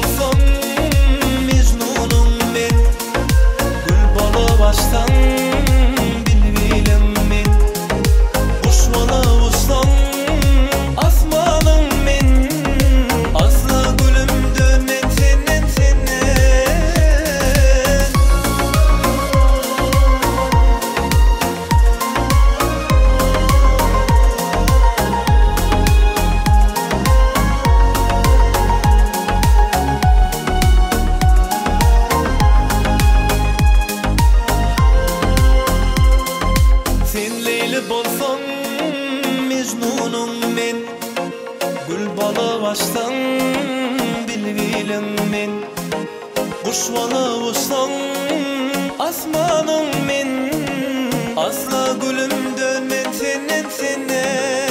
olsun Mecnun'um ben Gül balı baştan gül Gülbala vastan bilvilim min Kuşvala vastan asmanım min Asla gülüm dönme tenen